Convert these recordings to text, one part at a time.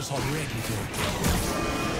was already working.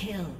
Kill.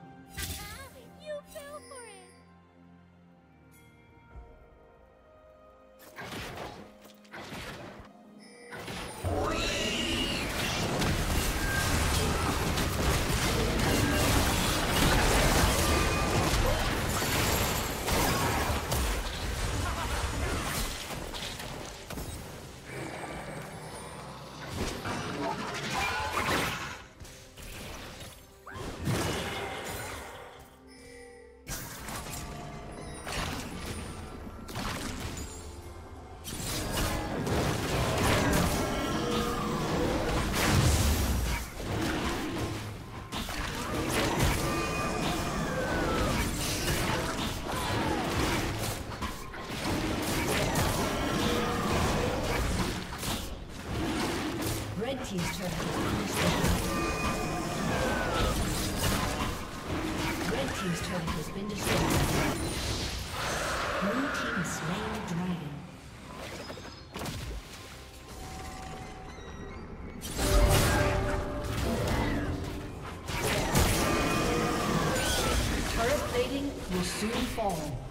Team's turret Red team's turret has been destroyed. Blue team slain the dragon. Will soon fall.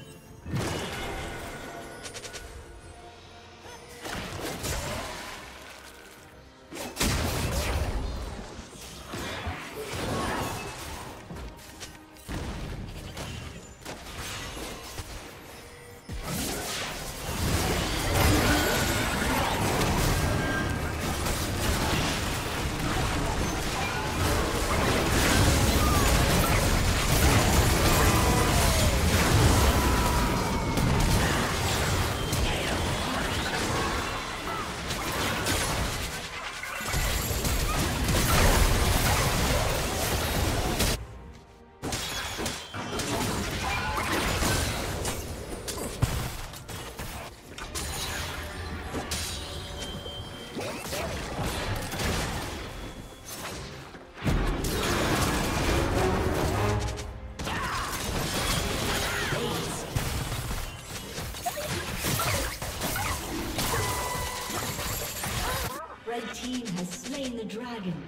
Dragon.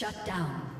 Shut down.